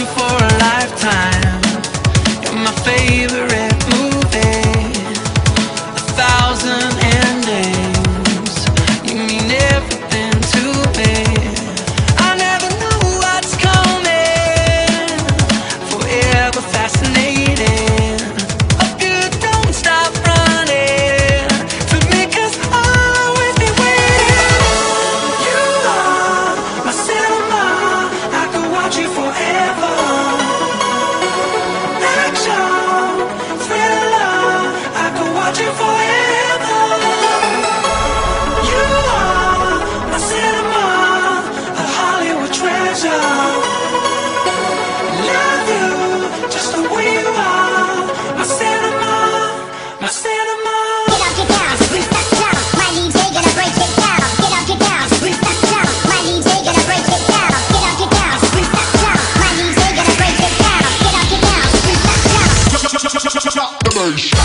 you for sensation.